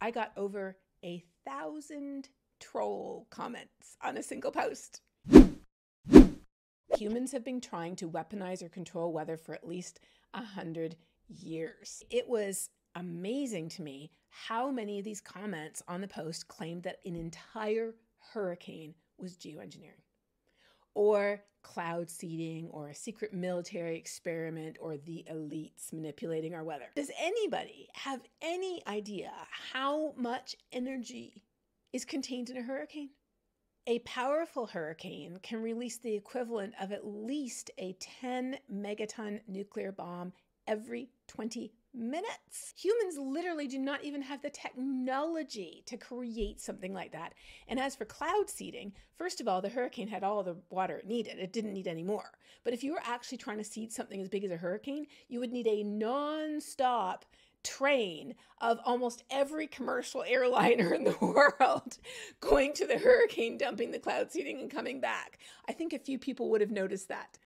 I got over a thousand troll comments on a single post. Humans have been trying to weaponize or control weather for at least a hundred years. It was amazing to me how many of these comments on the post claimed that an entire hurricane was geoengineering or cloud seeding or a secret military experiment or the elites manipulating our weather. Does anybody have any idea how much energy is contained in a hurricane? A powerful hurricane can release the equivalent of at least a 10 megaton nuclear bomb every 20 minutes. Humans literally do not even have the technology to create something like that. And as for cloud seeding, first of all, the hurricane had all the water it needed. It didn't need any more. But if you were actually trying to seed something as big as a hurricane, you would need a non-stop train of almost every commercial airliner in the world going to the hurricane, dumping the cloud seeding, and coming back. I think a few people would have noticed that.